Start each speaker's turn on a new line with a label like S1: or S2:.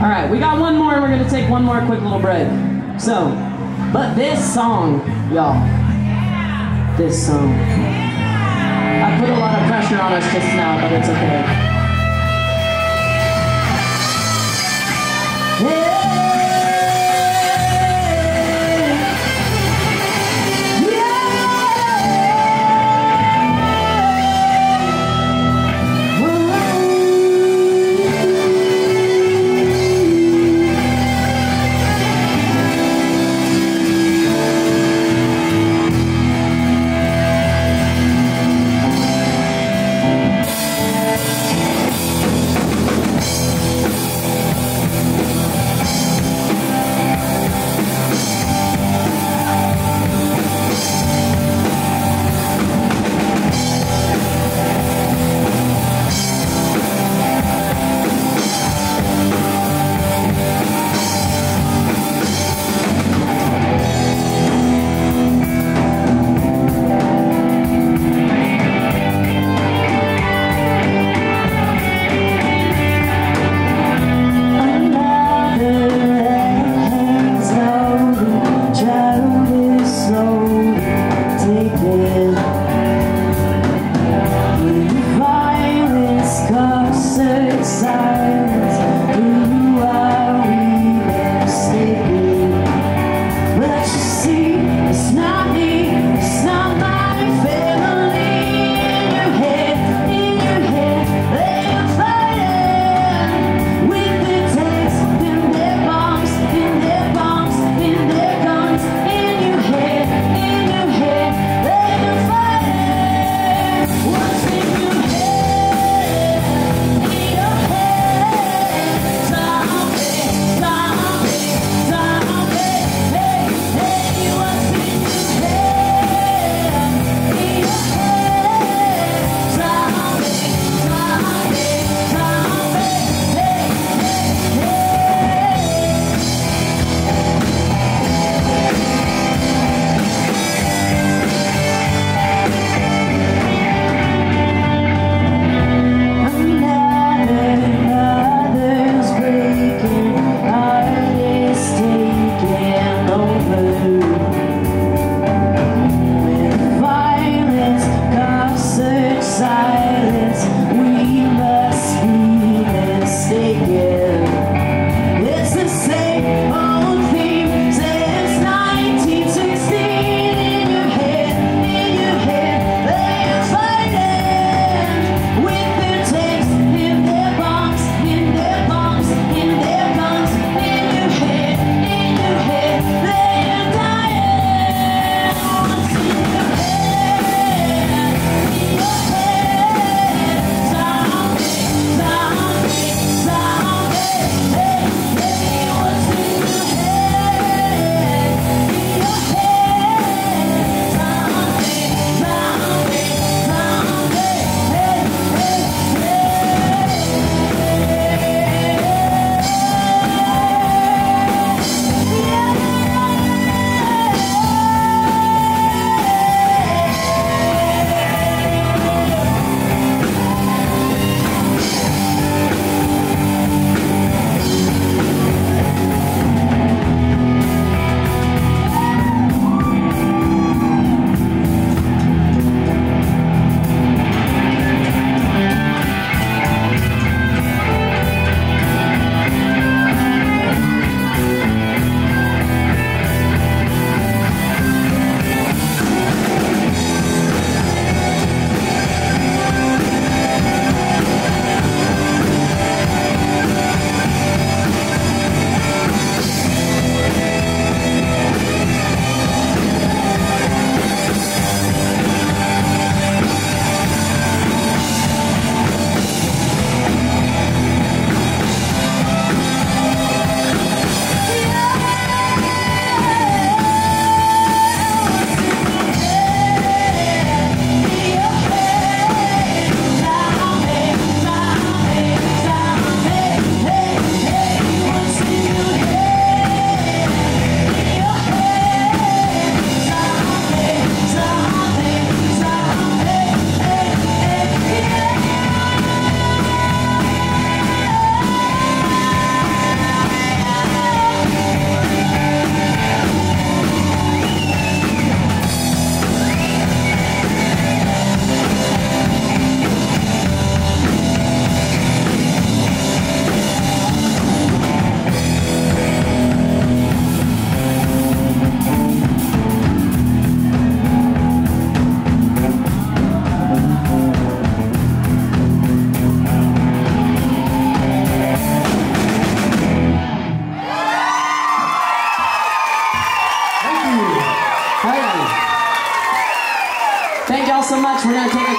S1: All right, we got one more and we're gonna take one more quick little break. So, but this song, y'all, this song, I put a lot of pressure on us just now, but it's okay. 要出来出来。